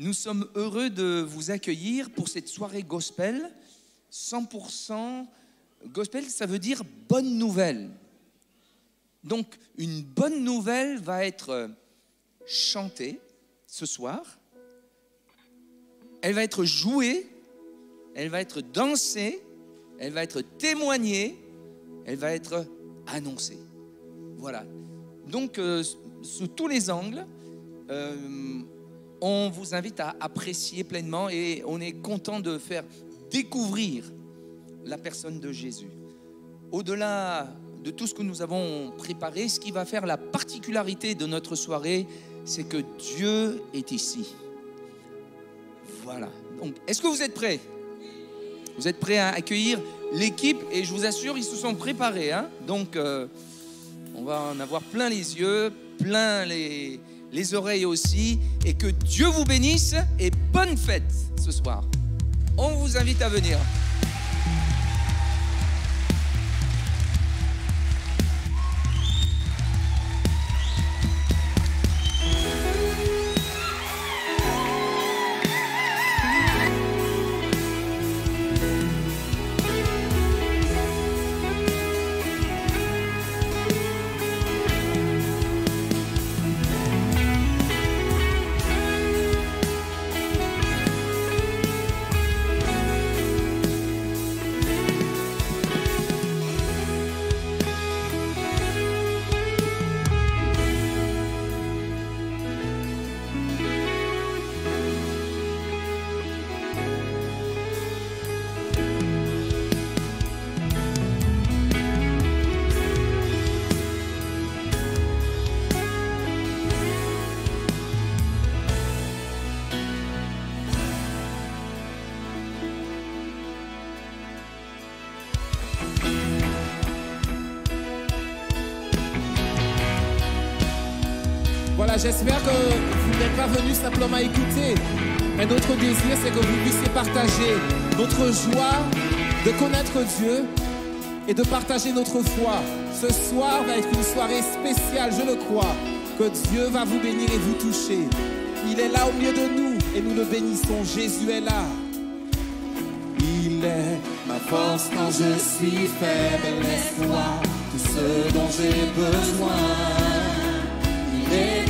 Nous sommes heureux de vous accueillir pour cette soirée gospel. 100% gospel, ça veut dire bonne nouvelle. Donc, une bonne nouvelle va être chantée ce soir. Elle va être jouée, elle va être dansée, elle va être témoignée, elle va être annoncée. Voilà. Donc, euh, sous tous les angles, euh, on vous invite à apprécier pleinement et on est content de faire découvrir la personne de Jésus. Au-delà de tout ce que nous avons préparé, ce qui va faire la particularité de notre soirée, c'est que Dieu est ici. Voilà. Donc, est-ce que vous êtes prêts? Vous êtes prêts à accueillir l'équipe et je vous assure, ils se sont préparés. Hein? Donc, euh, on va en avoir plein les yeux, plein les, les oreilles aussi, et que Dieu vous bénisse et bonne fête ce soir. On vous invite à venir. J'espère que vous n'êtes pas venus simplement écouter. Mais notre désir, c'est que vous puissiez partager notre joie de connaître Dieu et de partager notre foi. Ce soir va être une soirée spéciale, je le crois, que Dieu va vous bénir et vous toucher. Il est là au milieu de nous et nous le bénissons. Jésus est là. Il est ma force quand je suis faible, laisse-moi tout ce dont j'ai besoin.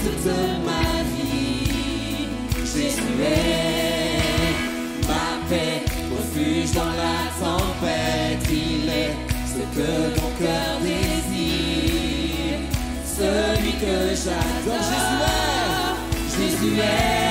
Toute ma vie. Jésus est ma paix, refuge dans la tempête. Il est ce que mon cœur désire, celui que j'adore. Jésus est, Jésus est.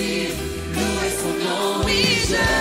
see who is for.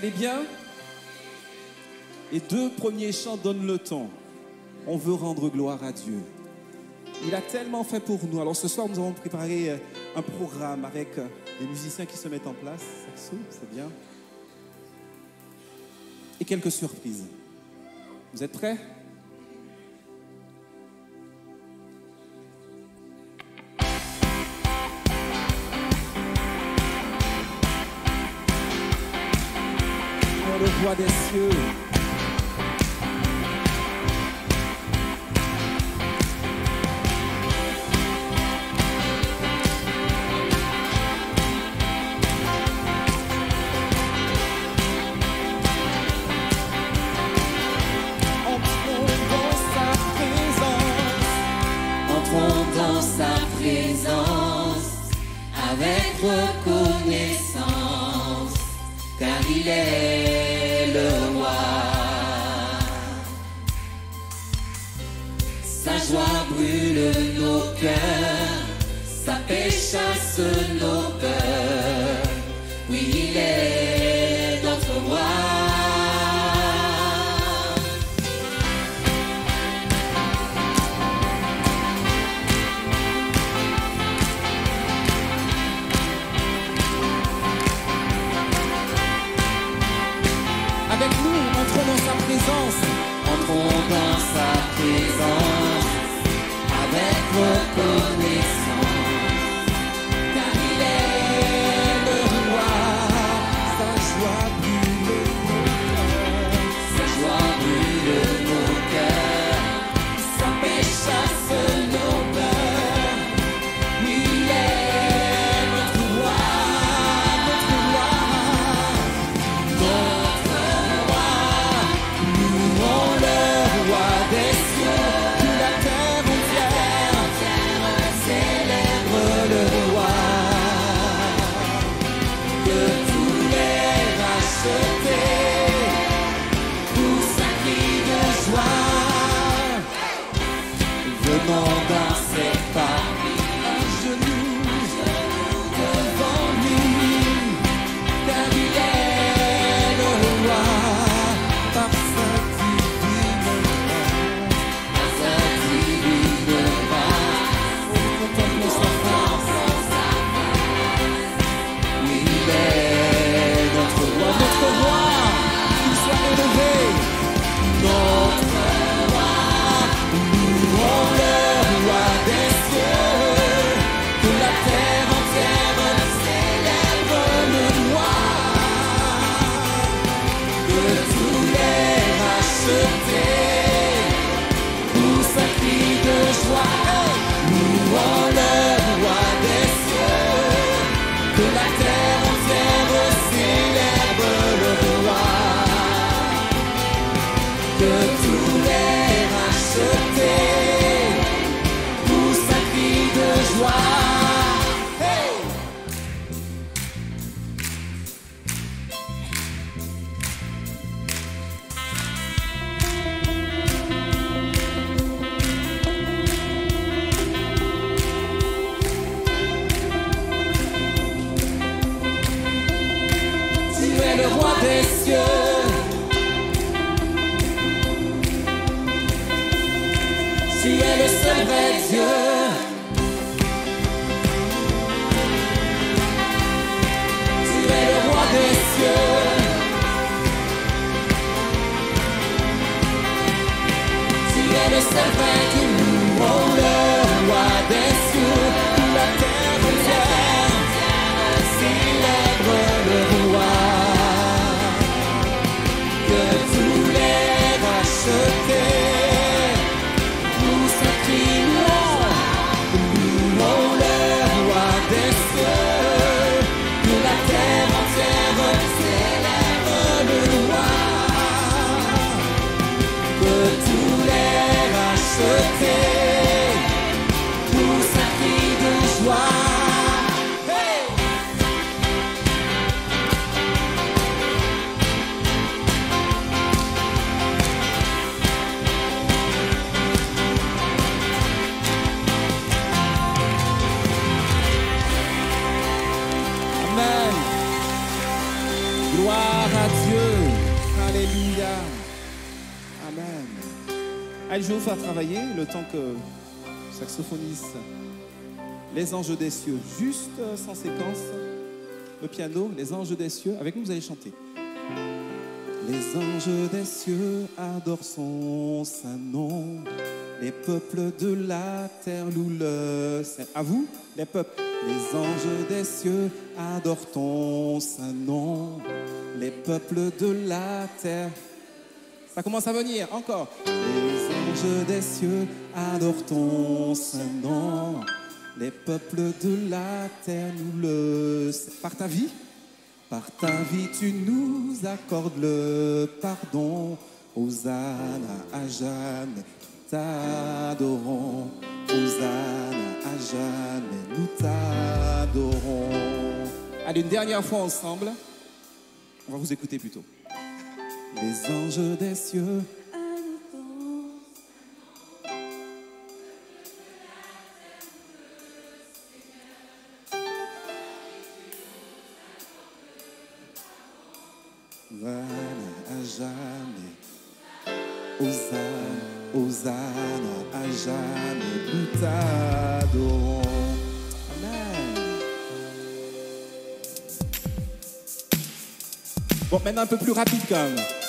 allez bien? Et deux premiers chants donnent le ton. On veut rendre gloire à Dieu. Il a tellement fait pour nous. Alors ce soir, nous avons préparé euh, un programme avec euh, les musiciens qui se mettent en place. C'est bien. Et quelques surprises. Vous êtes prêts? des cieux. En prenant sa présence en prenant sa présence avec reconnaissance car il est joie brûle nos cœurs, sa paix chasse nos le temps que saxophoniste, les anges des cieux, juste sans séquence, le piano, les anges des cieux. Avec nous, vous allez chanter. Les anges des cieux adorent son saint nom. Les peuples de la terre louent le Saint. À vous, les peuples. Les anges des cieux adorent ton saint nom. Les peuples de la terre. Ça commence à venir, encore. Les anges des cieux adorent ton saint nom. Les peuples de la terre louent le. Par ta vie, par ta vie, tu nous accordes le pardon. Hosanna à jamais, t'adorons. Hosanna à jamais, nous t'adorons. Allez, une dernière fois ensemble. On va vous écouter plutôt. Les anges des cieux. Hosanna à jamais. Hosanna, Hosanna à jamais. Nous t'adorons. Bon, maintenant un peu plus rapide quand même.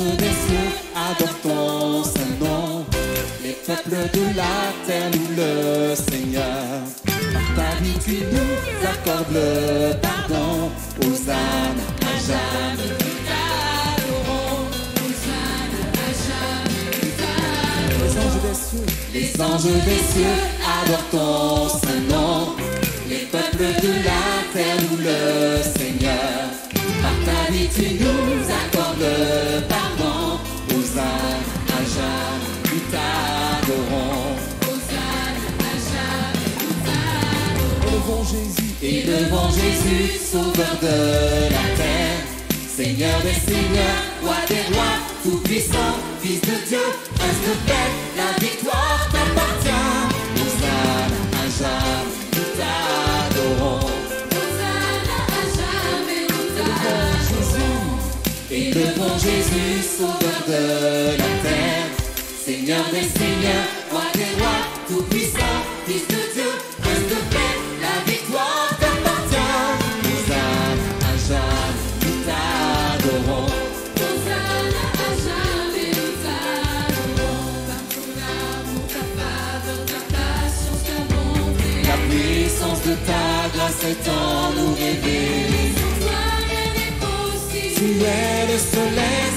Anges des cieux adorent ton saint nom. Les peuples de la terre louent le Seigneur. Par ta vie, tu nous accordes le pardon. Hosanna à jamais. Les anges des cieux, les anges des cieux nom. Les peuples de la terre louent le Seigneur. Par ta vie, tu nous accordes le. Et devant Jésus, sauveur de la terre, Seigneur des seigneurs, roi des rois, tout-puissant, fils de Dieu, prince de paix, la victoire t'appartient. Hosanna à jamais, nous t'adorons. Et devant Jésus, sauveur de la terre, Seigneur des seigneurs, roi des rois, tout-puissant, fils de est en nous révélée. Tu es le seul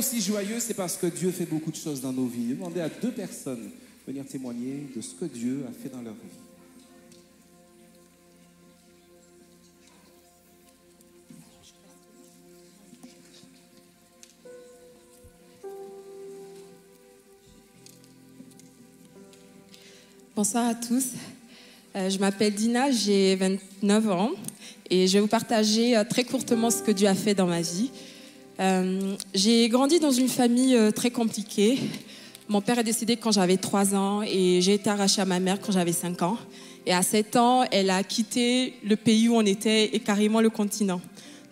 aussi joyeux, c'est parce que Dieu fait beaucoup de choses dans nos vies. Demandez à deux personnes de venir témoigner de ce que Dieu a fait dans leur vie. Bonsoir à tous. Euh, je m'appelle Dina, j'ai 29 ans et je vais vous partager euh, très courtement ce que Dieu a fait dans ma vie. Euh, j'ai grandi dans une famille euh, très compliquée. Mon père est décédé quand j'avais 3 ans et j'ai été arrachée à ma mère quand j'avais 5 ans. Et à 7 ans, elle a quitté le pays où on était et carrément le continent.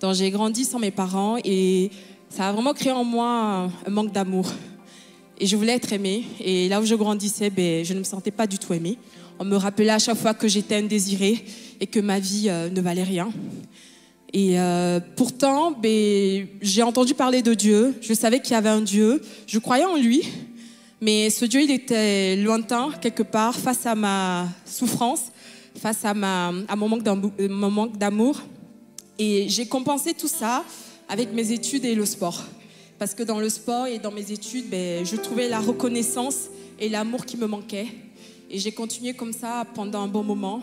Donc j'ai grandi sans mes parents et ça a vraiment créé en moi un, manque d'amour. Et je voulais être aimée. Et là où je grandissais, ben, je ne me sentais pas du tout aimée. On me rappelait à chaque fois que j'étais indésirée et que ma vie euh, ne valait rien. Et euh, pourtant, ben, j'ai entendu parler de Dieu. Je savais qu'il y avait un Dieu. Je croyais en lui. Mais ce Dieu, il était lointain, quelque part, face à ma souffrance, face à, ma, à mon manque d'amou- euh, mon manque d'amour. Et j'ai compensé tout ça avec mes études et le sport. Parce que dans le sport et dans mes études, ben, je trouvais la reconnaissance et l'amour qui me manquait. Et j'ai continué comme ça pendant un bon moment.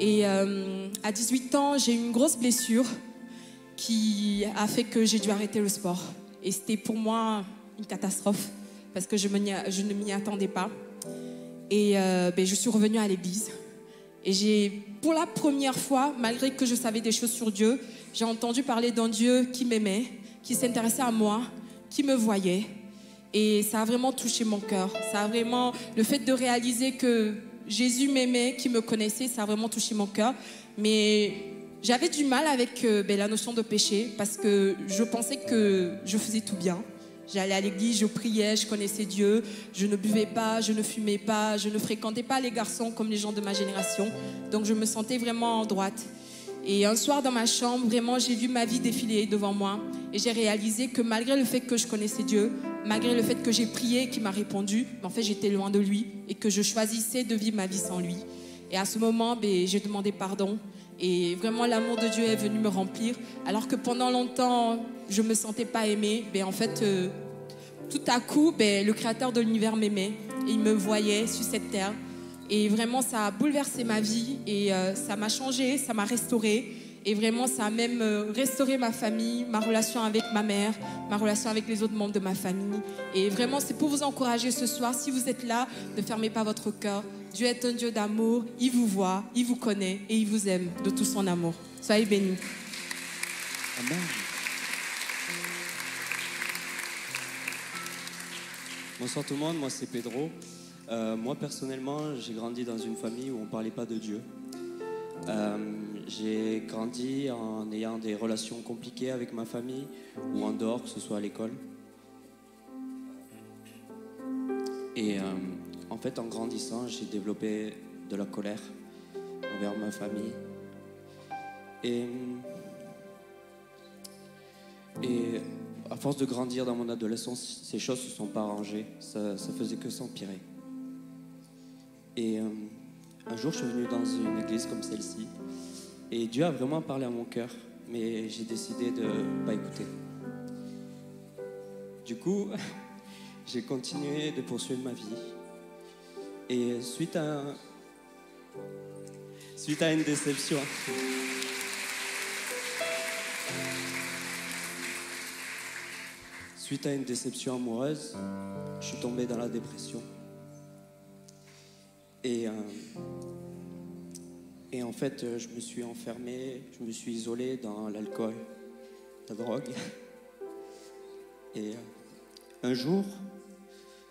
Et euh, à 18 ans, j'ai eu une grosse blessure qui a fait que j'ai dû arrêter le sport. Et c'était pour moi une catastrophe parce que je, ne m'y attendais pas. Et euh, ben, je suis revenue à l'église. Et j'ai, pour la première fois, malgré que je savais des choses sur Dieu, j'ai entendu parler d'un Dieu qui m'aimait, qui s'intéressait à moi, qui me voyait. Et ça a vraiment touché mon cœur. Ça a vraiment, le fait de réaliser que Jésus m'aimait, qui me connaissait, ça a vraiment touché mon cœur. Mais j'avais du mal avec euh, ben, la notion de péché parce que je pensais que je faisais tout bien. J'allais à l'église, je priais, je connaissais Dieu, je ne buvais pas, je ne fumais pas, je ne fréquentais pas les garçons comme les gens de ma génération. Donc je me sentais vraiment en droite. Et un soir dans ma chambre, vraiment, j'ai vu ma vie défiler devant moi et j'ai réalisé que malgré le fait que je connaissais Dieu, malgré le fait que j'ai prié et qu'il m'a répondu, en fait j'étais loin de lui et que je choisissais de vivre ma vie sans lui. Et à ce moment, ben, j'ai demandé pardon et vraiment l'amour de Dieu est venu me remplir. Alors que pendant longtemps, je me sentais pas aimée, ben, en fait, euh, tout à coup, ben, le Créateur de l'univers m'aimait et il me voyait sur cette terre. Et vraiment, ça a bouleversé ma vie et euh, ça m'a changé, ça m'a restauré. Et vraiment, ça a même euh, restauré ma famille, ma relation avec ma mère, ma relation avec les autres membres de ma famille. Et vraiment, c'est pour vous encourager ce soir, si vous êtes là, ne fermez pas votre cœur. Dieu est un Dieu d'amour, il vous voit, il vous connaît et il vous aime de tout son amour. Soyez bénis. Amen. Bonsoir tout le monde, moi c'est Pedro. Euh, moi personnellement, j'ai grandi dans une famille où on ne parlait pas de Dieu. Euh, j'ai grandi en ayant des relations compliquées avec ma famille ou en dehors, que ce soit à l'école. Et euh, en fait, en grandissant, j'ai développé de la colère envers ma famille. Et à force de grandir dans mon adolescence, ces choses se sont pas arrangées. Ça, ça faisait que s'empirer. Et euh, un jour, je suis venu dans une église comme celle-ci. Et Dieu a vraiment parlé à mon cœur. Mais j'ai décidé de pas écouter. Du coup, j'ai continué de poursuivre ma vie. Et suite à, suite à une déception, Suite à une déception amoureuse, je suis tombé dans la dépression. Et, euh, et en fait, euh, je me suis enfermé, je me suis isolé dans l'alcool, la drogue. Et euh, un jour,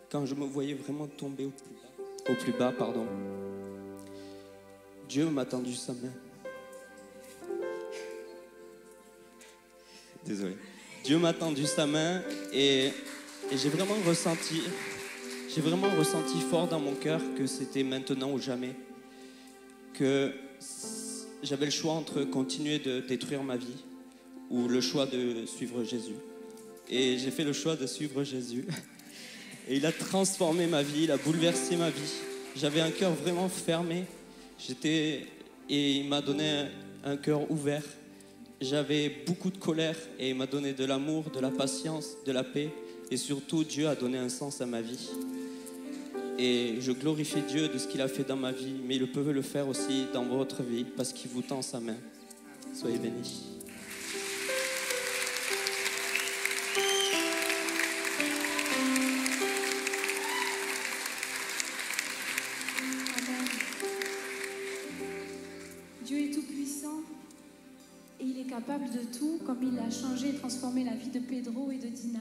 quand je me voyais vraiment tomber au plus bas, pardon, Dieu m'a tendu sa main. Désolé. Dieu m'a tendu sa main et j'ai vraiment ressenti, j'ai vraiment ressenti fort dans mon cœur que c'était maintenant ou jamais, que j'avais le choix entre continuer de détruire ma vie ou le choix de suivre Jésus. Et j'ai fait le choix de suivre Jésus. Et il a transformé ma vie, il a bouleversé ma vie. J'avais un cœur vraiment fermé. J'étais et il m'a donné un cœur ouvert. J'avais beaucoup de colère et il m'a donné de l'amour, de la patience, de la paix et surtout Dieu a donné un sens à ma vie. Et je glorifie Dieu de ce qu'il a fait dans ma vie, mais il peut le faire aussi dans votre vie parce qu'il vous tend sa main. Soyez bénis. Dieu est tout puissant et il est capable de tout, comme il a changé et transformé la vie de Pedro et de Dina.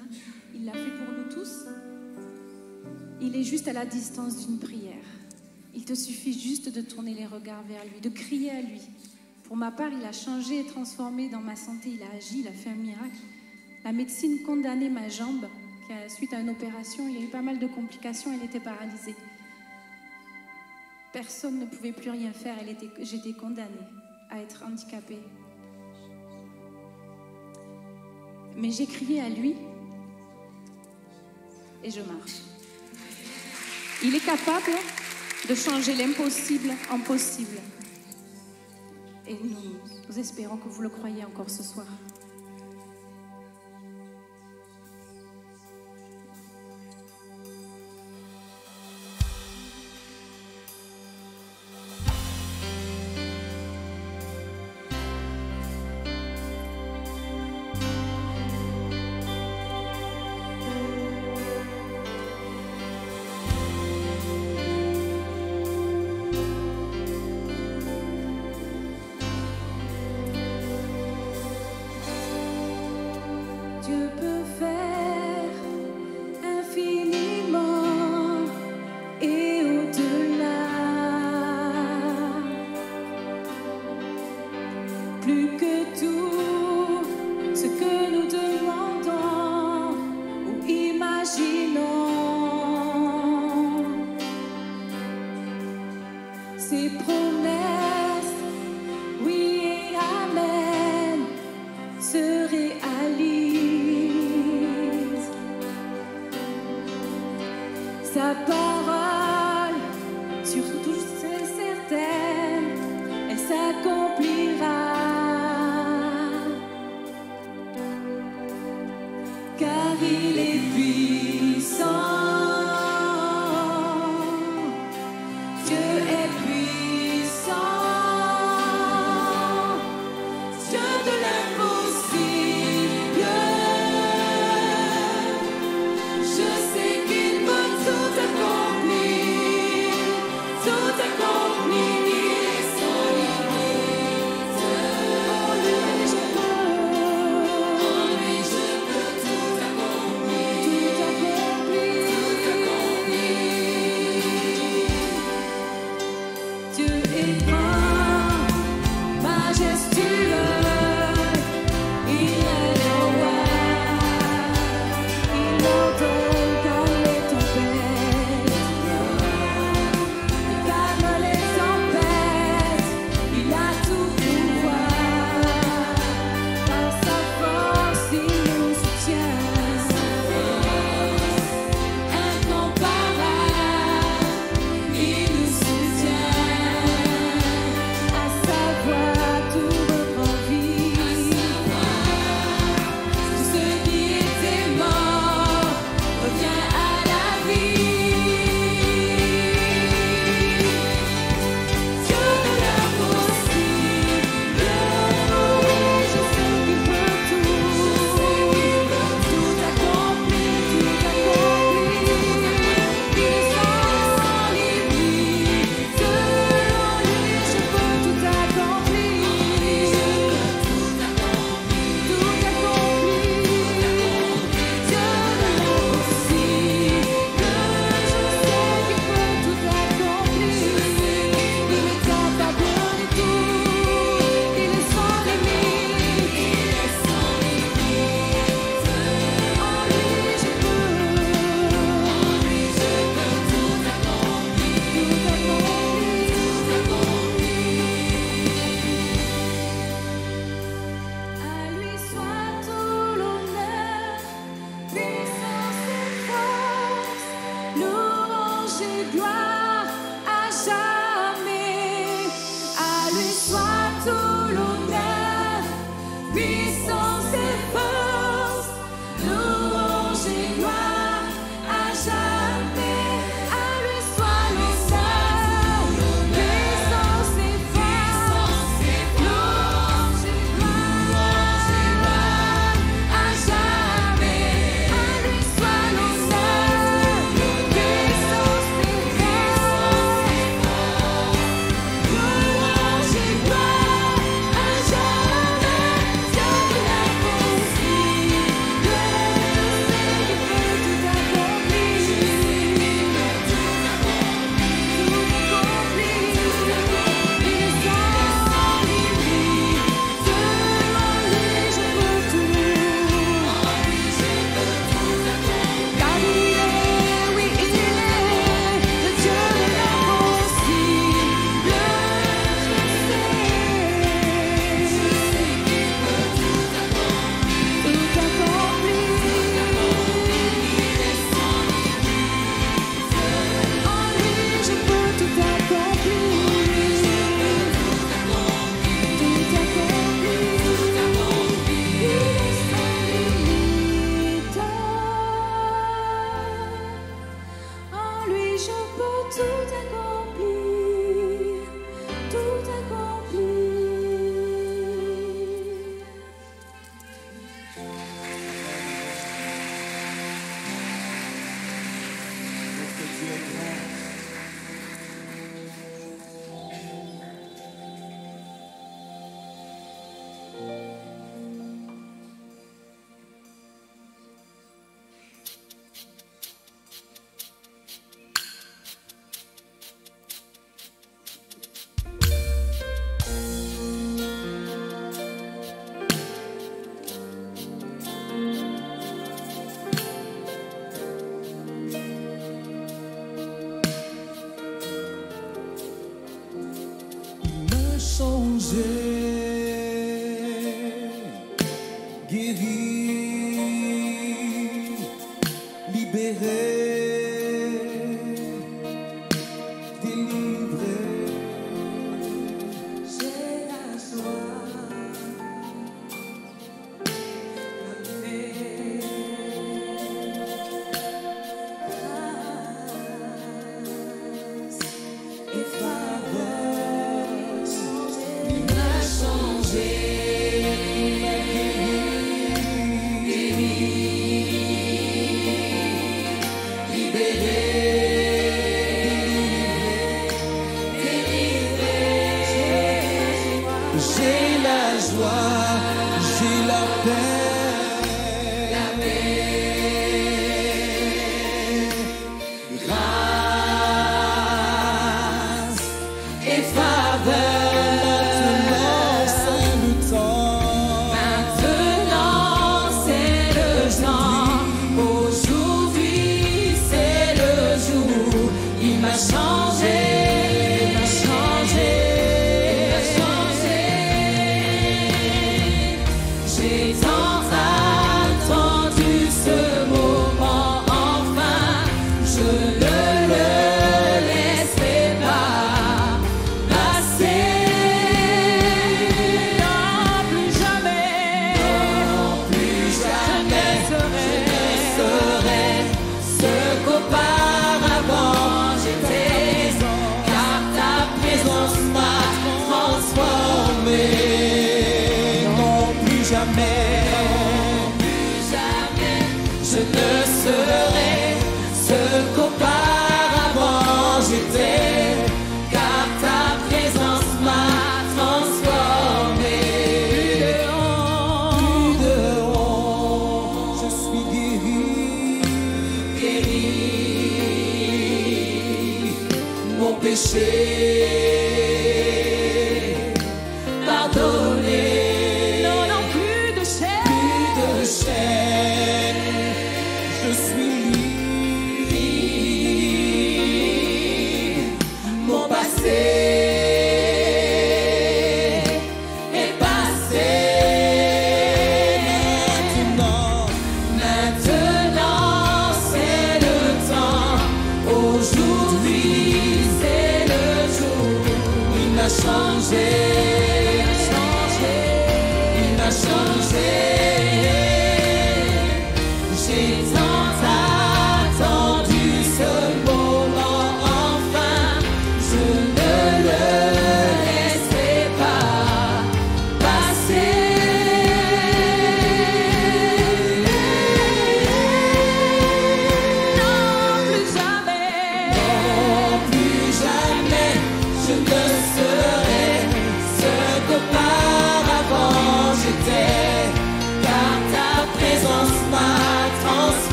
Il l'a fait pour nous tous. Il est juste à la distance d'une prière. Il te suffit juste de tourner les regards vers lui, de crier à lui. Pour ma part, il a changé et transformé dans ma santé. Il a agi, il a fait un miracle. La médecine condamnait ma jambe, a- suite à une opération, il y a eu pas mal de complications, elle était paralysée. Personne ne pouvait plus rien faire. J'étais condamnée à être handicapée. Mais j'ai crié à lui et je marche. Il est capable de changer l'impossible en possible. Et nous, espérons que vous le croyez encore ce soir. Ses promesses, oui et amen, se réalisent.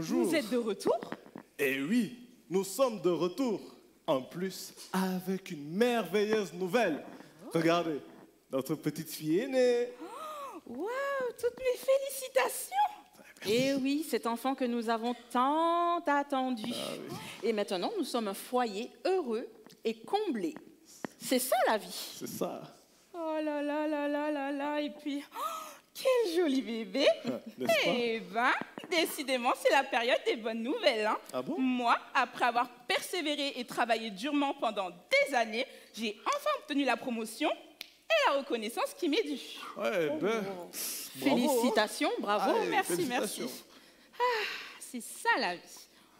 Bonjour. Ah. Vous êtes de retour Eh oui, nous sommes de retour. En plus, avec une merveilleuse nouvelle. Regardez, notre petite fille est née. Waouh, toutes mes félicitations. Et oui, cet enfant que nous avons tant attendu. Et maintenant, nous sommes un foyer heureux et comblé. C'est ça la vie. C'est ça, Oh là là là là là là. Et puis, oh, quel joli bébé. pas Eh ben, décidément, c'est la période des bonnes nouvelles. hein. Ah bon? Moi, après avoir persévéré et travaillé durement pendant des années, j'ai enfin obtenu la promotion et la reconnaissance qui m'est due. Ouais, ben, bravo. Félicitations, bravo, Allez, merci, félicitations. merci. Ah, c'est ça la vie.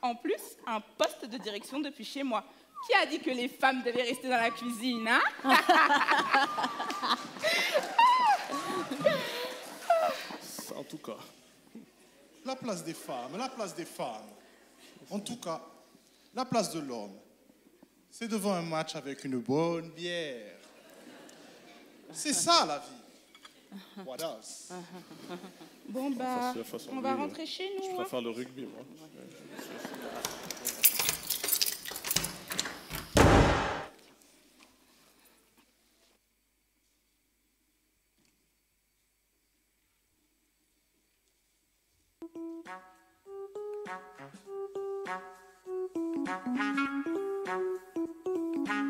En plus, un poste de direction depuis chez moi. Qui a dit que les femmes devaient rester dans la cuisine, hein? En tout cas, La place des femmes, la place des femmes. En tout cas, la place de l'homme. C'est devant un match avec une bonne bière. C'est ça la vie. What else? Bon, bah, on va rentrer chez je nous. hein. préfère le rugby, moi. Thank you.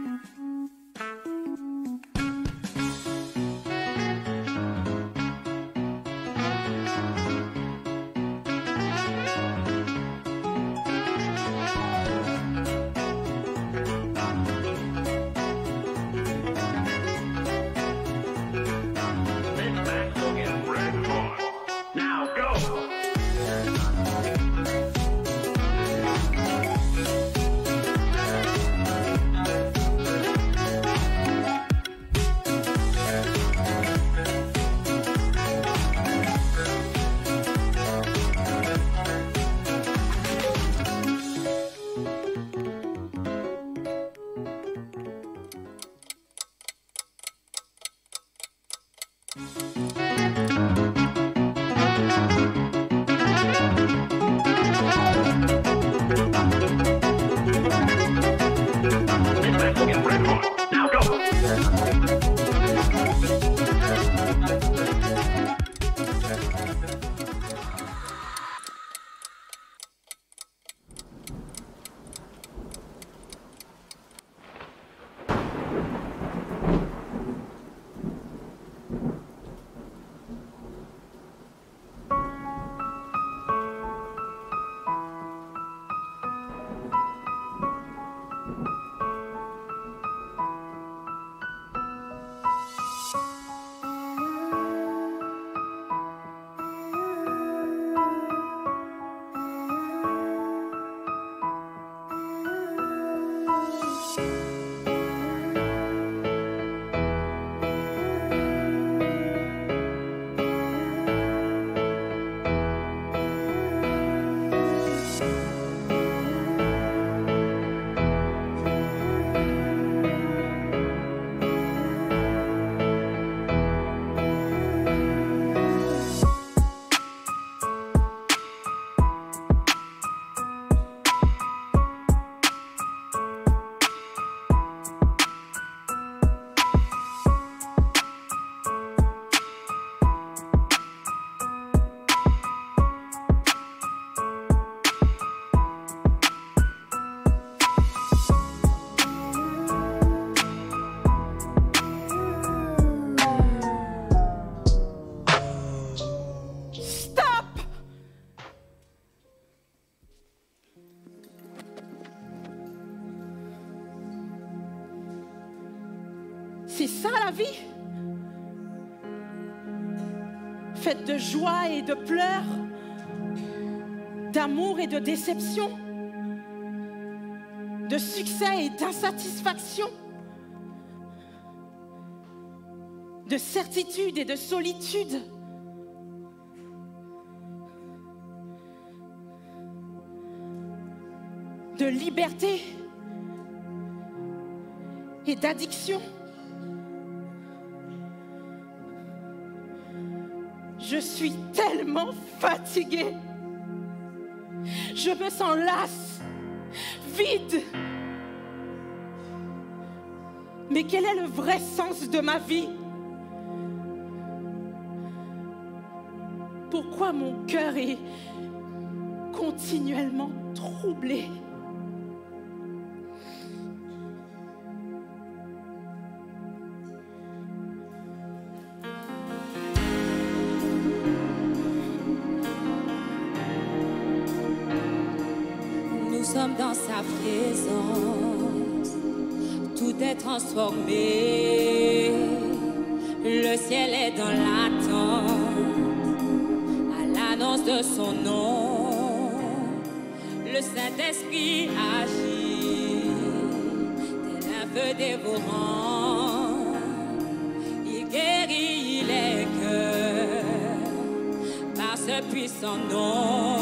De joie et de pleurs, d'amour et de déception, de succès et d'insatisfaction, de certitude et de solitude. de liberté et d'addiction. Suis tellement fatiguée. Je me sens lasse, vide. Mais quel est le vrai sens de ma vie? Pourquoi mon cœur est continuellement troublé? Transformé. Le ciel est dans l'attente. À l'annonce de son nom, le Saint-Esprit agit. Tel un feu dévorant. Il guérit les cœurs par ce puissant nom.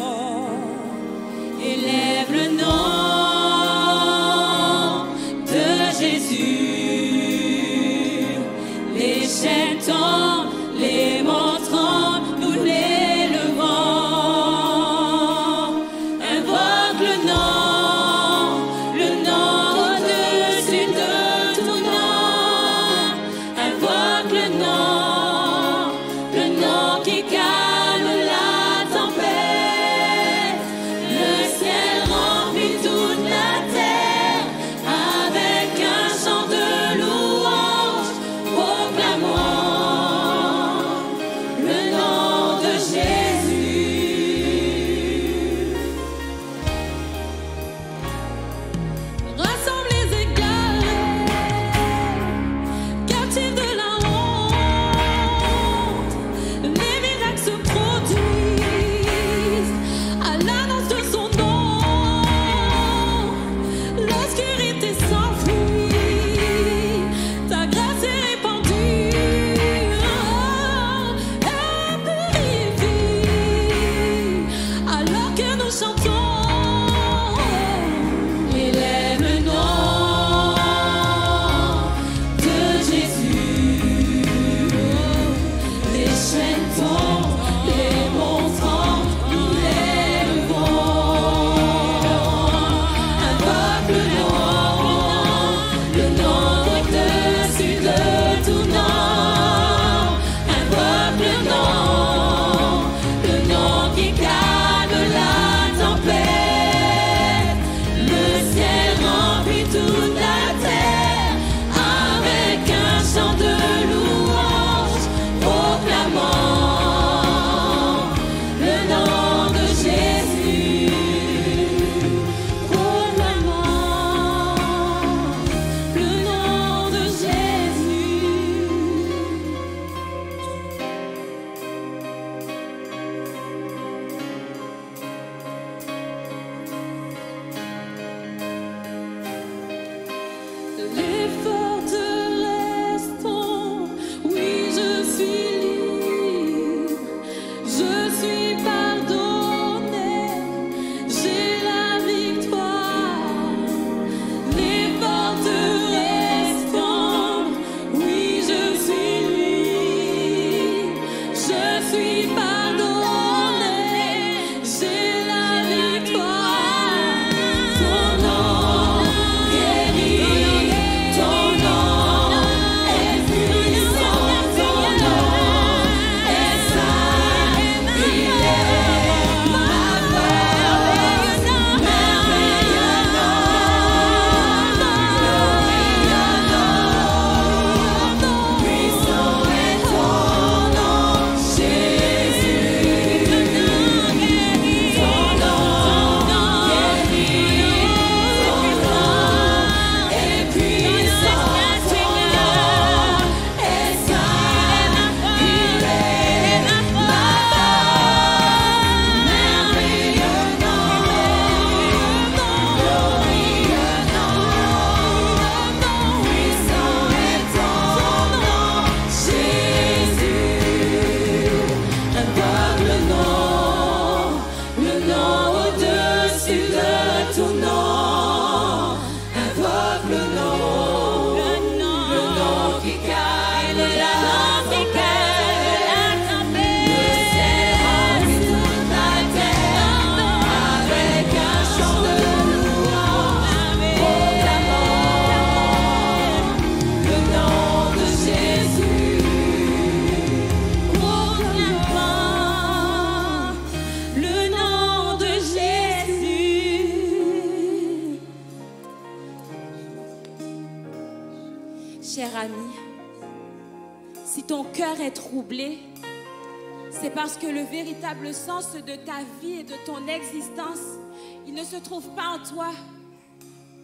toi,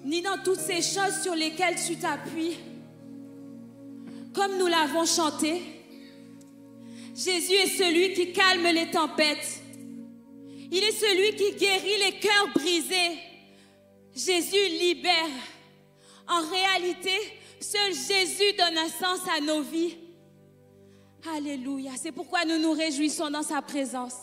ni dans toutes ces choses sur lesquelles tu t'appuies. Comme nous l'avons chanté, Jésus est celui qui calme les tempêtes. Il est celui qui guérit les cœurs brisés. Jésus libère. En réalité, seul Jésus donne un sens à nos vies. Alléluia. C'est pourquoi nous nous réjouissons dans sa présence.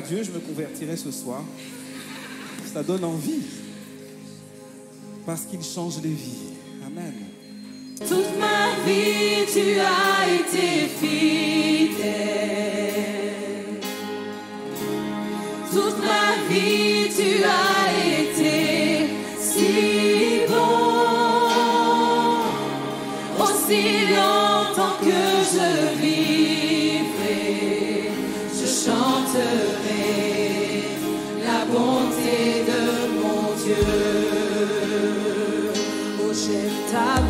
Dieu, je me convertirai ce soir. Ça donne envie. Parce qu'il change les vies. Amen. Toute ma vie, tu as été fidèle. Toute ma vie, tu as été si bon. Aussi long. time.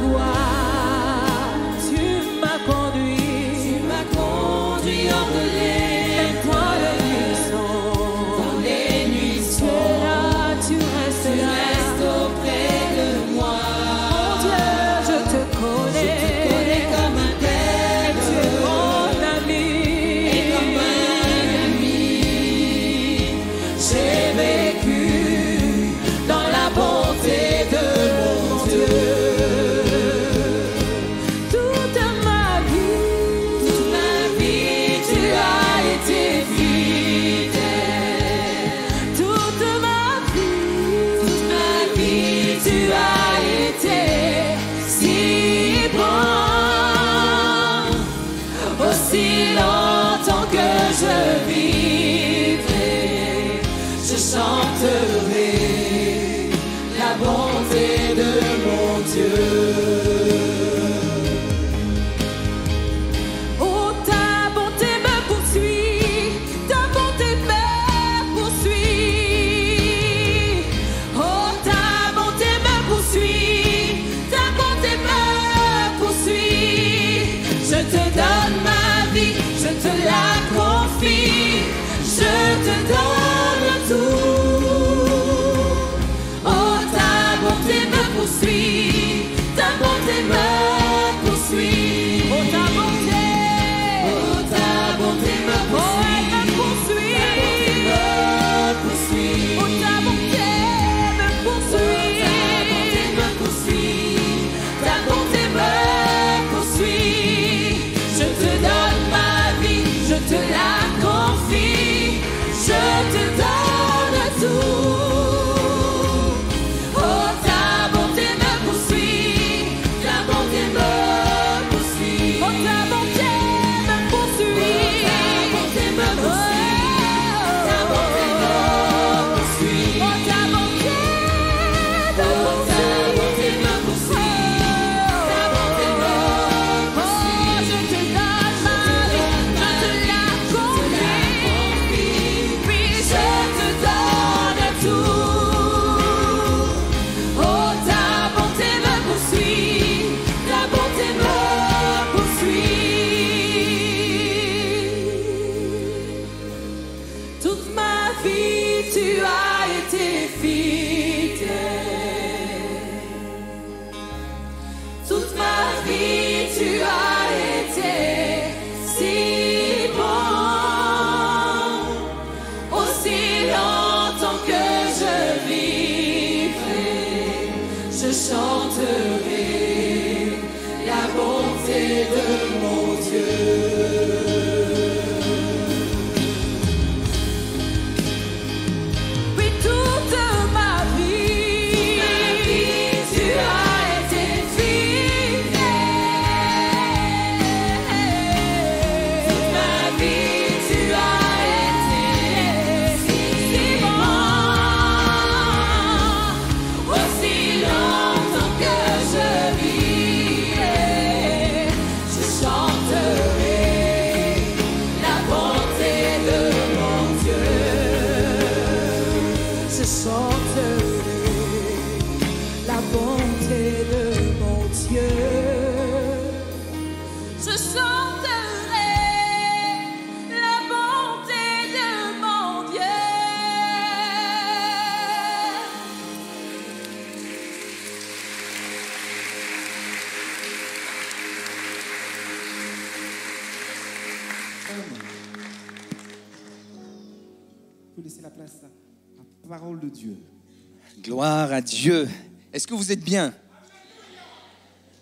que vous êtes bien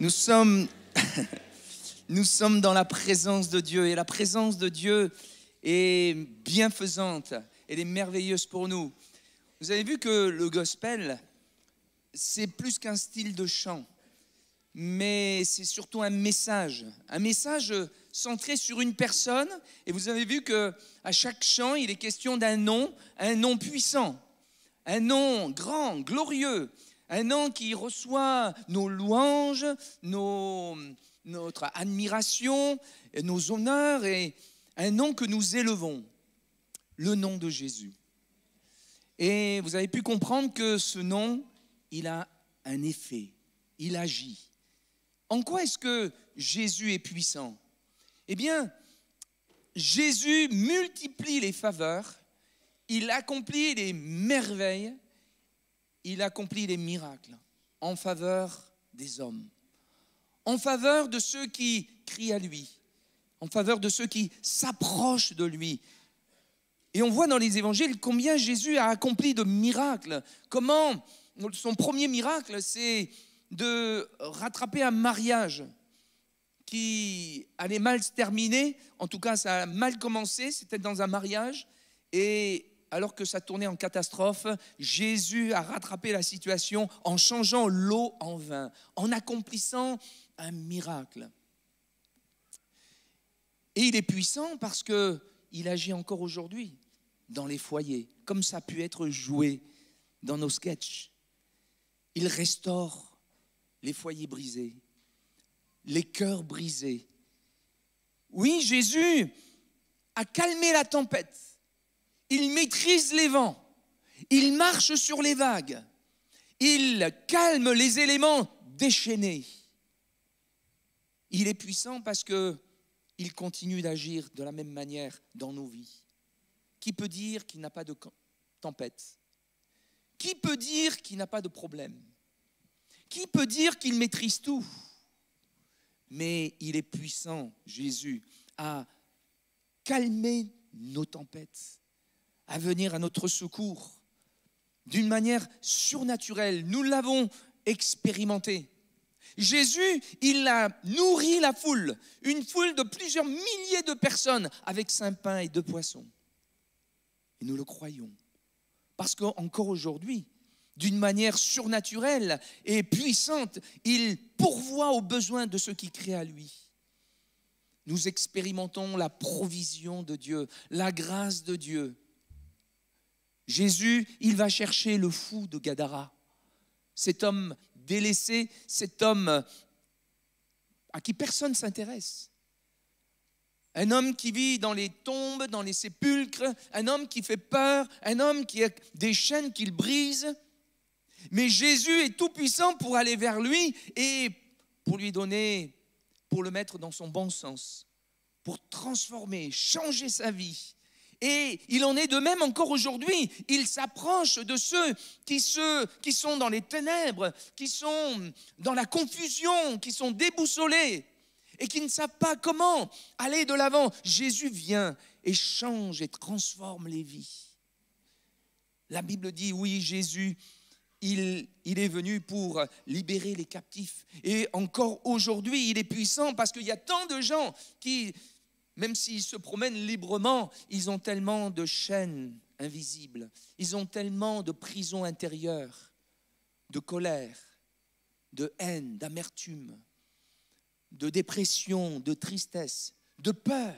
Nous sommes, nous sommes dans la présence de Dieu et la présence de Dieu est bienfaisante, elle est merveilleuse pour nous. Vous avez vu que le gospel, c'est plus qu'un style de chant, mais c'est surtout un message, un message centré sur une personne. Et vous avez vu que à chaque chant, il est question d'un nom, un nom puissant, un nom grand, glorieux, un nom qui reçoit nos louanges, notre admiration, nos honneurs, et un nom que nous élevons, le nom de Jésus. Et vous avez pu comprendre que ce nom, il a un effet, il agit. En quoi est-ce que Jésus est puissant? Eh bien, Jésus multiplie les faveurs, il accomplit les merveilles, il accomplit les miracles en faveur des hommes, en faveur de ceux qui crient à lui, en faveur de ceux qui s'approchent de lui. Et on voit dans les évangiles combien Jésus a accompli de miracles, comment son premier miracle, c'est de rattraper un mariage qui allait mal se terminer, en tout cas ça a mal commencé, c'était dans un mariage, et alors que ça tournait en catastrophe, Jésus a rattrapé la situation en changeant l'eau en vin, en accomplissant un miracle. Et il est puissant parce que il agit encore aujourd'hui dans les foyers, comme ça a pu être joué dans nos sketchs. Il restaure les foyers brisés, les cœurs brisés. Oui, Jésus a calmé la tempête. Il maîtrise les vents. Il marche sur les vagues. Il calme les éléments déchaînés. Il est puissant parce que il continue d'agir de la même manière dans nos vies. Qui peut dire qu'il n'a pas de tempête? Qui peut dire qu'il n'a pas de problème? Qui peut dire qu'il maîtrise tout? Mais il est puissant, Jésus, à calmer nos tempêtes, à venir à notre secours d'une manière surnaturelle. Nous l'avons expérimenté. Jésus, il a nourri la foule, une foule de plusieurs milliers de personnes avec cinq pains et deux poissons. Et nous le croyons. Parce qu'encore aujourd'hui, d'une manière surnaturelle et puissante, il pourvoit aux besoins de ceux qui créent à lui. Nous expérimentons la provision de Dieu, la grâce de Dieu. Jésus, il va chercher le fou de Gadara, cet homme délaissé, cet homme à qui personne ne s'intéresse. Un homme qui vit dans les tombes, dans les sépulcres, un homme qui fait peur, un homme qui a des chaînes qu'il brise. Mais Jésus est tout puissant pour aller vers lui et pour lui donner, pour le mettre dans son bon sens, pour transformer, changer sa vie. Et il en est de même encore aujourd'hui. Il s'approche de ceux qui, qui sont dans les ténèbres, qui sont dans la confusion, qui sont déboussolés et qui ne savent pas comment aller de l'avant. Jésus vient et change et transforme les vies. La Bible dit, oui, Jésus, il, il, est venu pour libérer les captifs. Et encore aujourd'hui, il est puissant parce qu'il y a tant de gens qui même s'ils se promènent librement, ils ont tellement de chaînes invisibles, ils ont tellement de prisons intérieures, de colère, de haine, d'amertume, de dépression, de tristesse, de peur.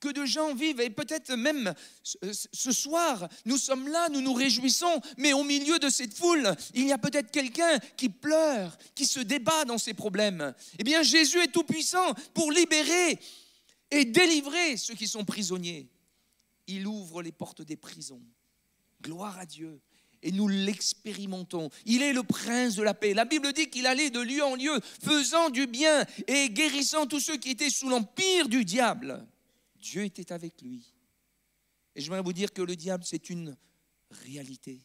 Que de gens vivent, et peut-être même ce soir, nous sommes là, nous nous réjouissons, mais au milieu de cette foule, il y a peut-être quelqu'un qui pleure, qui se débat dans ses problèmes. Eh bien, Jésus est tout-puissant pour libérer et délivrer ceux qui sont prisonniers. Il ouvre les portes des prisons. Gloire à Dieu. Et nous l'expérimentons. Il est le prince de la paix. La Bible dit qu'il allait de lieu en lieu, faisant du bien et guérissant tous ceux qui étaient sous l'empire du diable. Dieu était avec lui. Et je voudrais vous dire que le diable, c'est une réalité.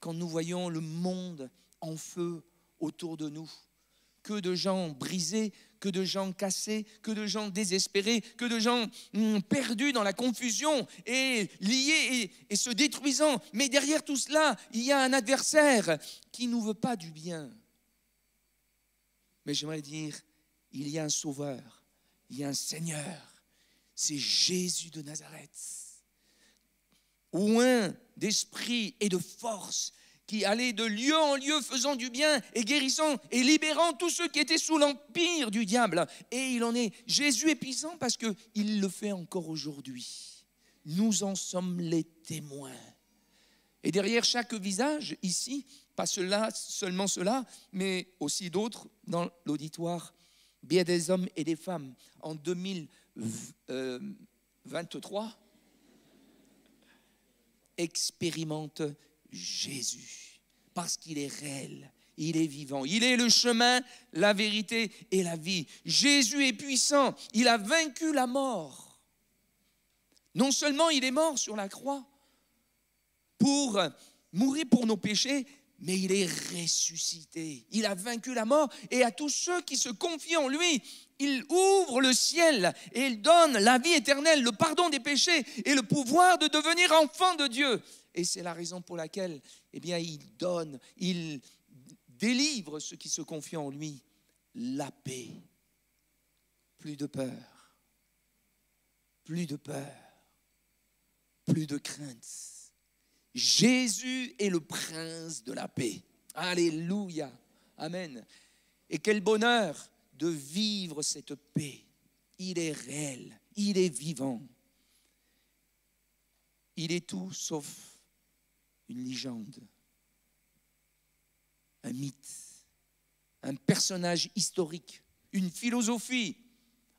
Quand nous voyons le monde en feu autour de nous, que de gens brisés, que de gens cassés, que de gens désespérés, que de gens hmm, perdus dans la confusion et liés et, se détruisant. Mais derrière tout cela, il y a un adversaire qui ne nous veut pas du bien. Mais j'aimerais dire, il y a un sauveur, il y a un Seigneur. C'est Jésus de Nazareth. Oint d'esprit et de force, qui allait de lieu en lieu faisant du bien et guérissant et libérant tous ceux qui étaient sous l'empire du diable. Et il en est. Jésus est puissant parce qu'il le fait encore aujourd'hui. Nous en sommes les témoins. Et derrière chaque visage, ici, pas cela, seulement cela, mais aussi d'autres dans l'auditoire, bien des hommes et des femmes en 2023 expérimentent Jésus parce qu'il est réel, il est vivant, il est le chemin, la vérité et la vie. Jésus est puissant, il a vaincu la mort. Non seulement il est mort sur la croix pour mourir pour nos péchés, mais il est ressuscité. Il a vaincu la mort et à tous ceux qui se confient en lui, il ouvre le ciel et il donne la vie éternelle, le pardon des péchés et le pouvoir de devenir enfant de Dieu. Et c'est la raison pour laquelle, eh bien, il donne, il délivre ceux qui se confient en lui la paix. Plus de peur, plus de peur, plus de crainte. Jésus est le prince de la paix. Alléluia. Amen. Et quel bonheur de vivre cette paix. Il est réel, il est vivant. Il est tout sauf une légende, un mythe, un personnage historique, une philosophie,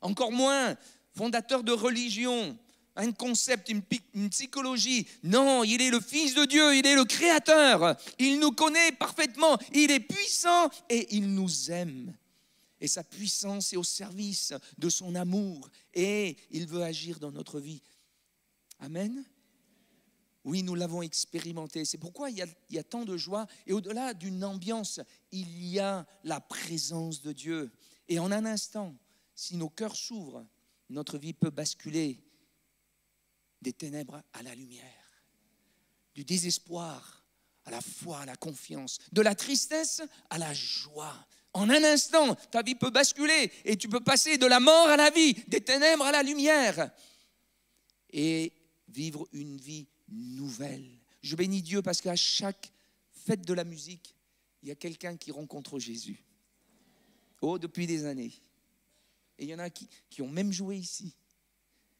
encore moins fondateur de religion, un concept, une, psychologie. Non, il est le Fils de Dieu, il est le Créateur. Il nous connaît parfaitement, il est puissant et il nous aime. Et sa puissance est au service de son amour et il veut agir dans notre vie. Amen. Oui, nous l'avons expérimenté. C'est pourquoi il y, a, tant de joie. Et au-delà d'une ambiance, il y a la présence de Dieu. Et en un instant, si nos cœurs s'ouvrent, notre vie peut basculer des ténèbres à la lumière, du désespoir à la foi, à la confiance, de la tristesse à la joie. En un instant, ta vie peut basculer et tu peux passer de la mort à la vie, des ténèbres à la lumière et vivre une vie nouvelle. Je bénis Dieu parce qu'à chaque fête de la musique, il y a quelqu'un qui rencontre Jésus. Oh, depuis des années. Et il y en a qui, qui ont même joué ici.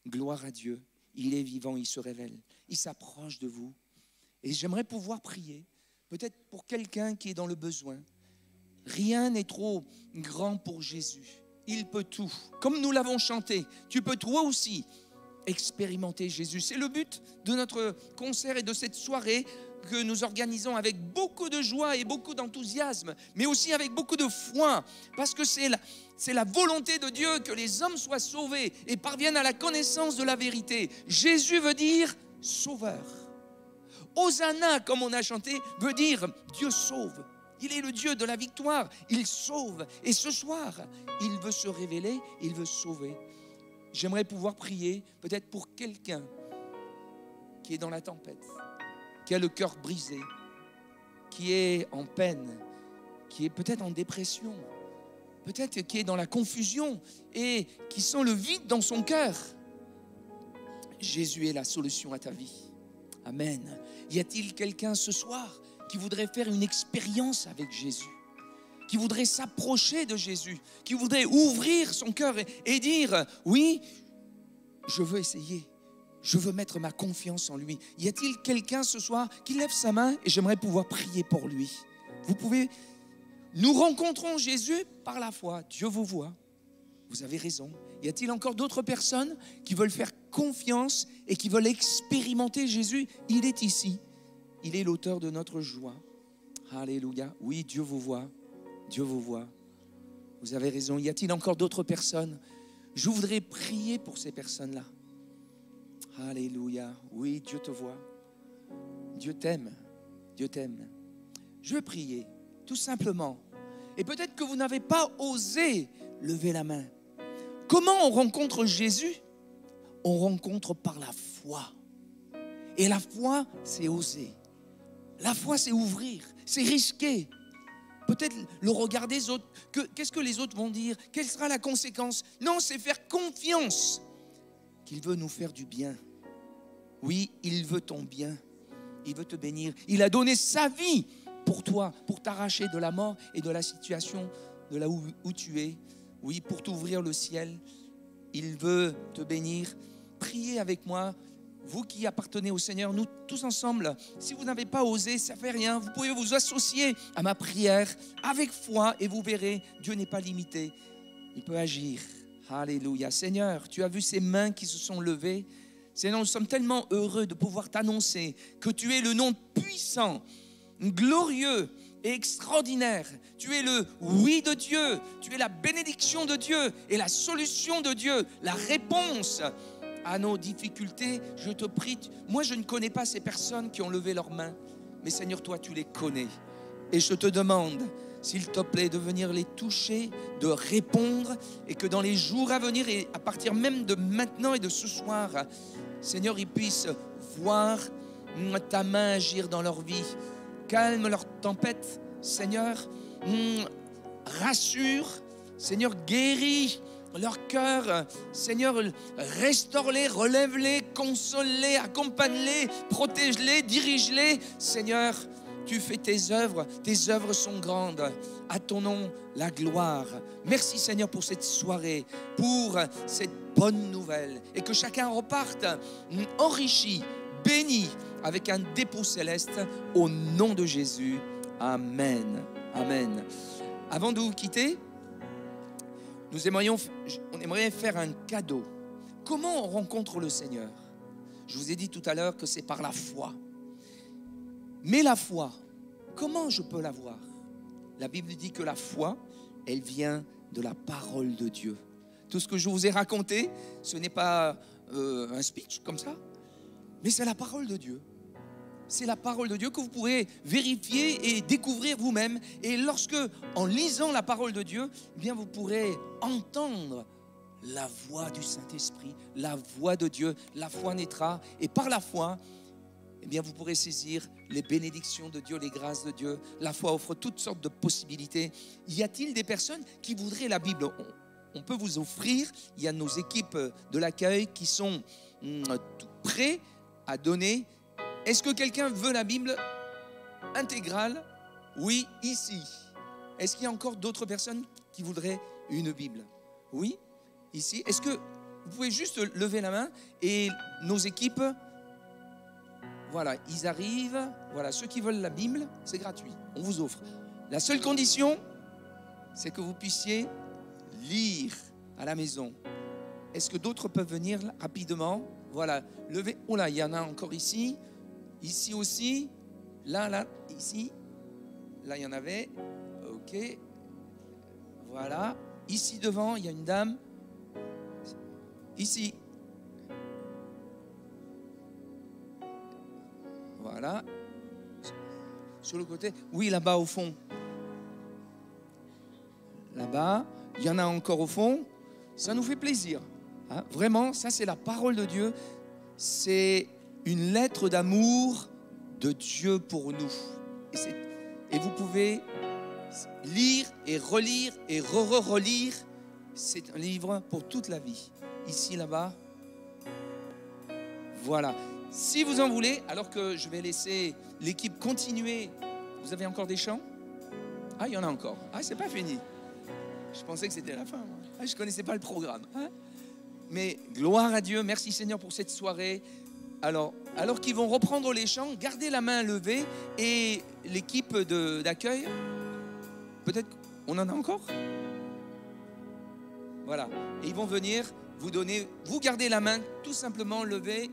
Gloire à Dieu. Il est vivant, il se révèle. Il s'approche de vous. Et j'aimerais pouvoir prier, peut-être pour quelqu'un qui est dans le besoin. Rien n'est trop grand pour Jésus. Il peut tout. Comme nous l'avons chanté, tu peux toi aussi expérimenter Jésus. C'est le but de notre concert et de cette soirée que nous organisons avec beaucoup de joie et beaucoup d'enthousiasme, mais aussi avec beaucoup de foi, parce que c'est la, c'est la volonté de Dieu que les hommes soient sauvés et parviennent à la connaissance de la vérité. Jésus veut dire sauveur. Hosanna, comme on a chanté, veut dire Dieu sauve. Il est le Dieu de la victoire. Il sauve. Et ce soir, il veut se révéler, il veut sauver. J'aimerais pouvoir prier peut-être pour quelqu'un qui est dans la tempête, qui a le cœur brisé, qui est en peine, qui est peut-être en dépression, peut-être qui est dans la confusion et qui sent le vide dans son cœur. Jésus est la solution à ta vie. Amen. Y a-t-il quelqu'un ce soir qui voudrait faire une expérience avec Jésus qui voudrait s'approcher de Jésus, qui voudrait ouvrir son cœur et, et dire, oui, je veux essayer, je veux mettre ma confiance en lui. Y a-t-il quelqu'un ce soir qui lève sa main et j'aimerais pouvoir prier pour lui? Vous pouvez... Nous rencontrons Jésus par la foi. Dieu vous voit. Vous avez raison. Y a-t-il encore d'autres personnes qui veulent faire confiance et qui veulent expérimenter Jésus? Il est ici. Il est l'auteur de notre joie. Alléluia. Oui, Dieu vous voit. Dieu vous voit. Vous avez raison. Y a-t-il encore d'autres personnes? Je voudrais prier pour ces personnes-là. Alléluia. Oui, Dieu te voit. Dieu t'aime. Dieu t'aime. Je vais prier, tout simplement. Et peut-être que vous n'avez pas osé lever la main. Comment on rencontre Jésus? On rencontre par la foi. Et la foi, c'est oser. La foi, c'est ouvrir, c'est risquer. peut-être le regard des autres. Que- Qu'est-ce que les autres vont dire? Quelle sera la conséquence? Non, c'est faire confiance qu'il veut nous faire du bien. Oui, il veut ton bien. Il veut te bénir. Il a donné sa vie pour toi, pour t'arracher de la mort et de la situation de là où tu es. Oui, pour t'ouvrir le ciel. Il veut te bénir. Priez avec moi. Vous qui appartenez au Seigneur, nous tous ensemble, si vous n'avez pas osé, ça fait rien. Vous pouvez vous associer à ma prière avec foi et vous verrez, Dieu n'est pas limité. Il peut agir. Alléluia. Seigneur, tu as vu ces mains qui se sont levées. Seigneur, nous sommes tellement heureux de pouvoir t'annoncer que tu es le nom puissant, glorieux et extraordinaire. Tu es le oui de Dieu, tu es la bénédiction de Dieu et la solution de Dieu, la réponse à nos difficultés. Je te prie, moi je ne connais pas ces personnes qui ont levé leurs mains, mais Seigneur, toi tu les connais. Et je te demande, s'il te plaît, de venir les toucher, de répondre, et que dans les jours à venir, et à partir même de maintenant et de ce soir, Seigneur, ils puissent voir mm, ta main agir dans leur vie. Calme leur tempête, Seigneur. Mm, Rassure, Seigneur, guéris leur cœur. Seigneur, restaure-les, relève-les, console-les, accompagne-les, protège-les, dirige-les. Seigneur, tu fais tes œuvres, tes œuvres sont grandes. À ton nom, la gloire. Merci Seigneur pour cette soirée, pour cette bonne nouvelle. Et que chacun reparte enrichi, béni, avec un dépôt céleste au nom de Jésus. Amen. Amen. Avant de vous quitter, nous aimerions, on aimerait faire un cadeau. Comment on rencontre le Seigneur? Je vous ai dit tout à l'heure que c'est par la foi. Mais la foi, comment je peux l'avoir La Bible dit que la foi, elle vient de la parole de Dieu. Tout ce que je vous ai raconté, ce n'est pas euh, un speech comme ça, mais c'est la parole de Dieu. C'est la parole de Dieu que vous pourrez vérifier et découvrir vous-même. Et lorsque, en lisant la parole de Dieu, eh bien vous pourrez entendre la voix du Saint-Esprit, la voix de Dieu. La foi naîtra et par la foi, eh bien vous pourrez saisir les bénédictions de Dieu, les grâces de Dieu. La foi offre toutes sortes de possibilités. Y a-t-il des personnes qui voudraient la Bible? On, peut vous offrir. Il y a nos équipes de l'accueil qui sont tout prêts à donner. Est-ce que quelqu'un veut la Bible intégrale? Oui, ici. Est-ce qu'il y a encore d'autres personnes qui voudraient une Bible? Oui, ici. Est-ce que vous pouvez juste lever la main et nos équipes, voilà, ils arrivent. Voilà, ceux qui veulent la Bible, c'est gratuit. On vous offre. La seule condition, c'est que vous puissiez lire à la maison. Est-ce que d'autres peuvent venir rapidement? Voilà, levez. Oh là, il y en a encore ici. Ici aussi. Là, là, ici. Là, il y en avait. Ok. Voilà. Ici devant, il y a une dame. Ici. Voilà. Sur le côté. Oui, là-bas au fond. Là-bas. Il y en a encore au fond. Ça nous fait plaisir. Hein, Vraiment, ça c'est la parole de Dieu. C'est une lettre d'amour de Dieu pour nous. Et, vous pouvez lire et relire et re-relire. C'est un livre pour toute la vie. Ici, là-bas. Voilà. Si vous en voulez, alors que je vais laisser l'équipe continuer. Vous avez encore des chants? Ah, il y en a encore. Ah, c'est pas fini. Je pensais que c'était la fin. moi. Ah, je connaissais pas le programme. hein. Mais gloire à Dieu, merci Seigneur pour cette soirée. Alors, alors qu'ils vont reprendre les chants, gardez la main levée et l'équipe d'accueil, peut-être on en a encore? Voilà. Et ils vont venir vous donner, vous gardez la main tout simplement levée.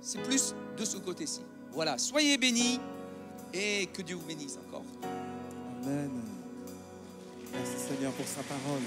C'est plus de ce côté-ci. Voilà. Soyez bénis et que Dieu vous bénisse encore. Amen. Merci Seigneur pour sa parole.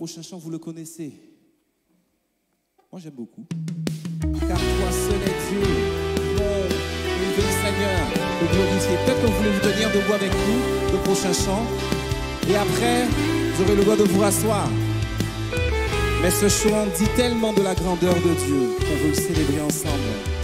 Prochain chant, vous le connaissez. Moi, j'aime beaucoup. Car toi seul est Dieu, mon Seigneur, le glorifier. Peut-être que vous voulez venir debout avec nous, le prochain chant. Et après, vous aurez le droit de vous rasseoir. Mais ce chant dit tellement de la grandeur de Dieu qu'on veut le célébrer ensemble.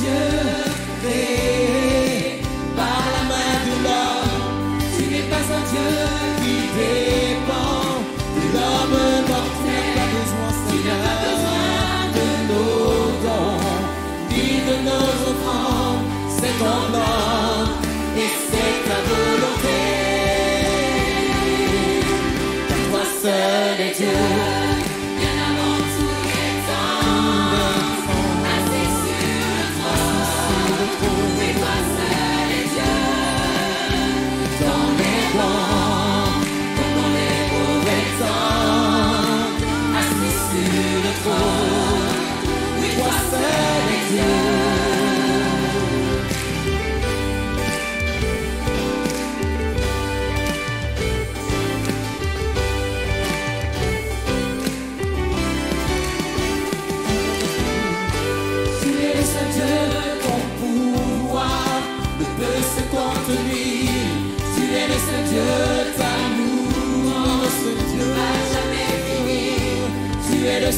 Dieu créé par la main de l'homme. Tu n'es pas un Dieu qui dépend de l'homme mortel. Tu n'as pas besoin de nos dons, ni de nos offrandes. C'est ton plan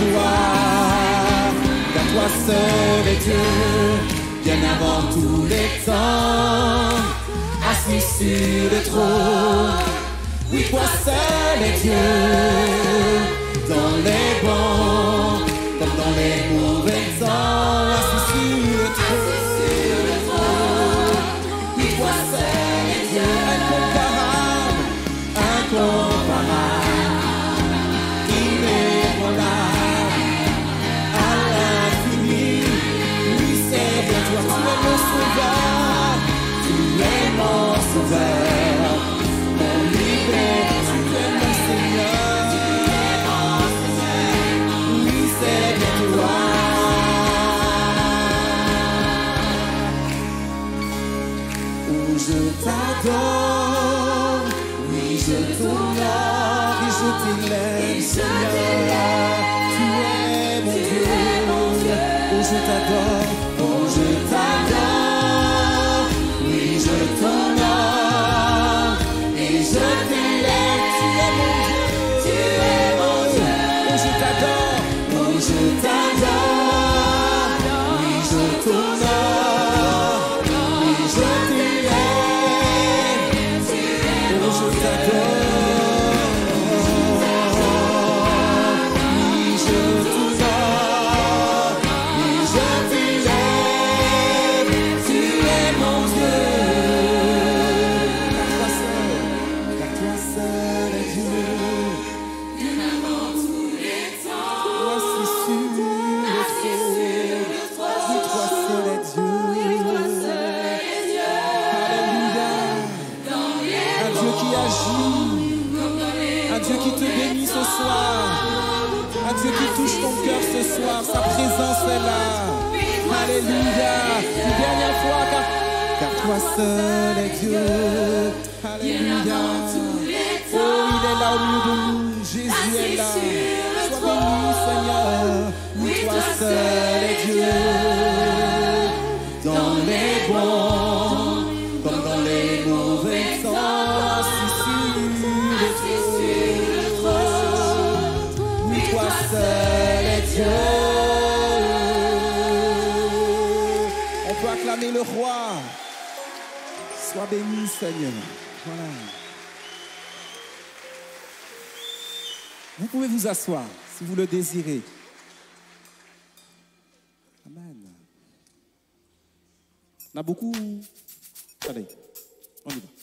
bien toi. Seul est Dieu. Bien avant tous les temps. Assis sur le trône. Oui, toi seul est Dieu. Dans les bons, toi. Tu es mon sauveur. Tu es mon sauveur. Mon libère. Tu es mon Seigneur. Oui, c'est bien toi. Où je t'adore, oui je t'honore et je t'élève, Seigneur. Tu es mon Dieu, où je t'adore, toi seul est Dieu. Alléluia. Oh, il est là au milieu de nous. Jésus est là. Sois béni, Seigneur. Oui, toi seul est Dieu. Dans les bons comme dans les mauvais temps, assis sur le trône. Oui, toi seul est Dieu. béni, Seigneur. Voilà. Vous pouvez vous asseoir si vous le désirez. Amen. On a beaucoup. Allez, on y va.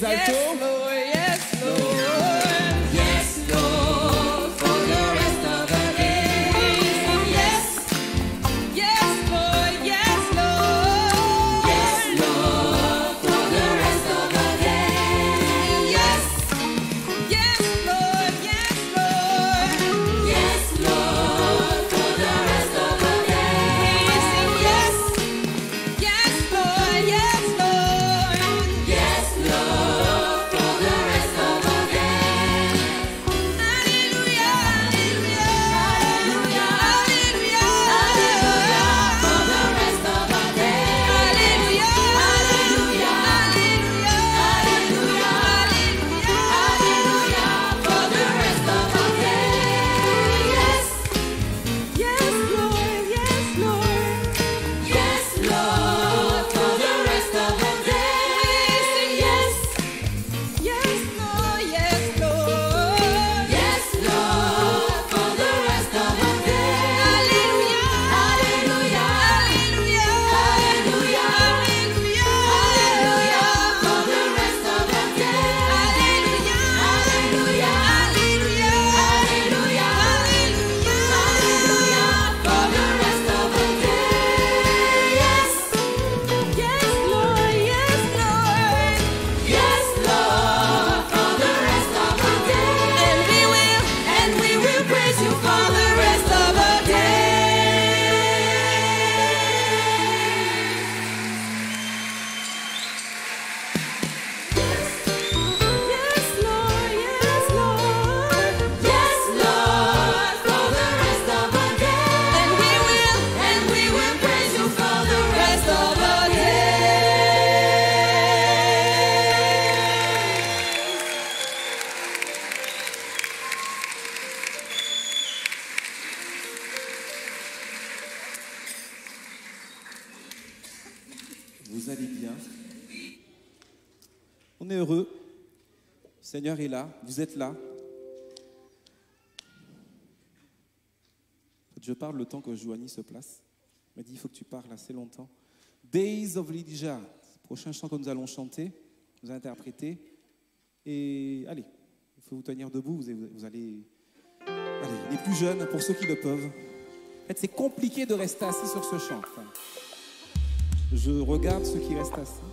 Yes. là, vous êtes là. Je parle le temps que Joanie se place. Il m'a dit, il faut que tu parles assez longtemps. Days of Lidija, prochain chant que nous allons chanter, nous interpréter. Et allez, il faut vous tenir debout, vous, allez... Allez, les plus jeunes, pour ceux qui le peuvent. En fait, c'est compliqué de rester assis sur ce chant. Je regarde ceux qui restent assis.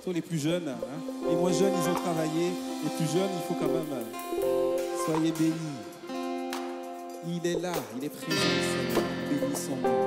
Surtout les plus jeunes. Hein. Les moins jeunes, ils ont travaillé. Les plus jeunes, il faut quand même. Euh, soyez bénis. Il est là, il est présent, Seigneur.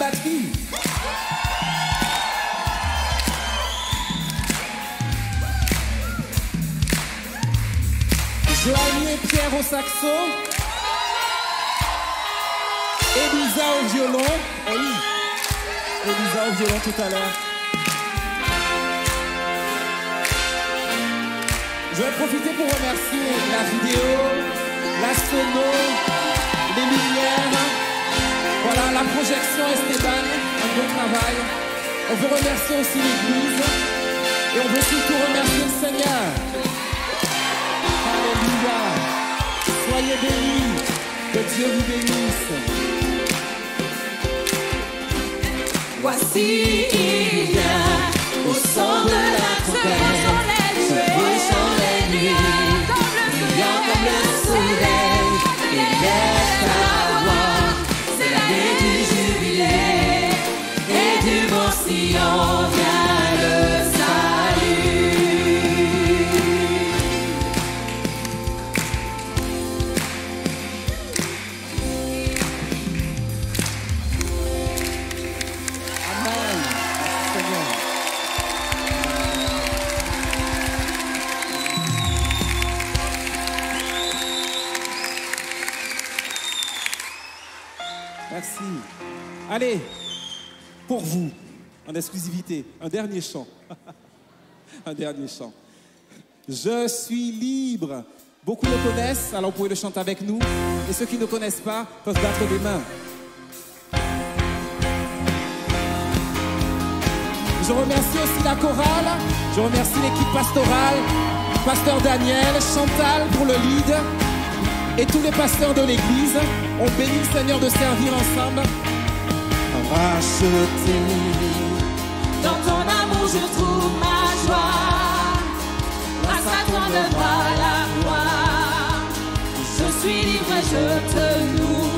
Batterie. Joanie Pierre au saxo. Elisa au violon. Eh. Elisa au violon tout à l'heure. Je vais profiter pour remercier la vidéo, la sono, les lumières. La projection Esteban, un bon travail. On veut remercier aussi l'Église et on veut surtout remercier le Seigneur. Alléluia. Soyez bénis. Que Dieu vous bénisse. Voici il vient au son de la trompette, bouchant les nuits, brillant comme le soleil, il est Radio. Un dernier chant. un dernier chant. Je suis libre. Beaucoup le connaissent, alors vous pouvez le chanter avec nous. Et ceux qui ne connaissent pas peuvent battre des mains. Je remercie aussi la chorale, je remercie l'équipe pastorale, pasteur Daniel, Chantal pour le lead et tous les pasteurs de l'église. On bénit le Seigneur de servir ensemble. Racheté. Je te loue.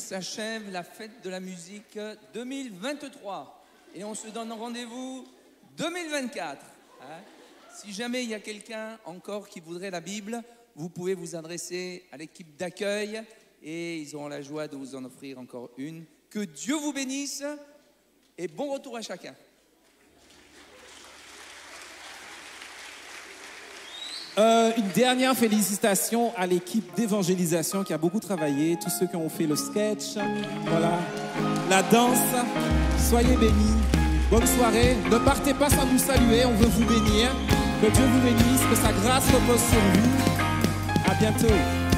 S'achève la fête de la musique 2023. Et on se donne rendez-vous 2024. hein? Si jamais il y a quelqu'un encore qui voudrait la Bible, vous pouvez vous adresser à l'équipe d'accueil et ils auront la joie de vous en offrir encore une. Que Dieu vous bénisse et bon retour à chacun. Euh, une dernière félicitation à l'équipe d'évangélisation qui a beaucoup travaillé, tous ceux qui ont fait le sketch, voilà, la danse. Soyez bénis. Bonne soirée. Ne partez pas sans nous saluer. On veut vous bénir. Que Dieu vous bénisse. Que sa grâce repose sur vous. À bientôt.